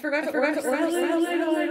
forgot to forgot to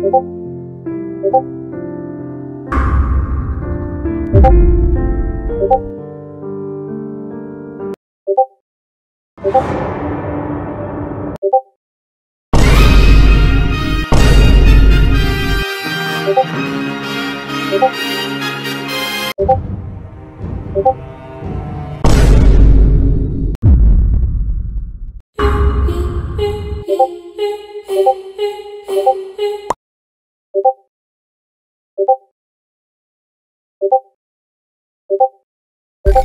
고고 고고 고고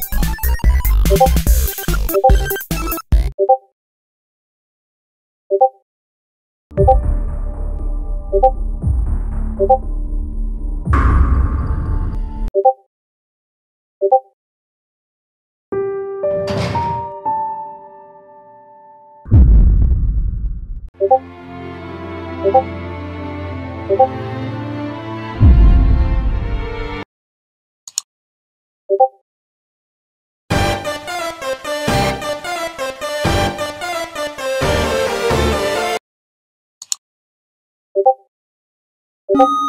고고 고고 you